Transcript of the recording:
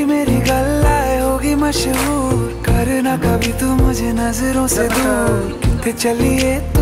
मेरी गल्लाए होगी मशहूर। करना कभी तू मुझे नज़रों से दूर। चलिए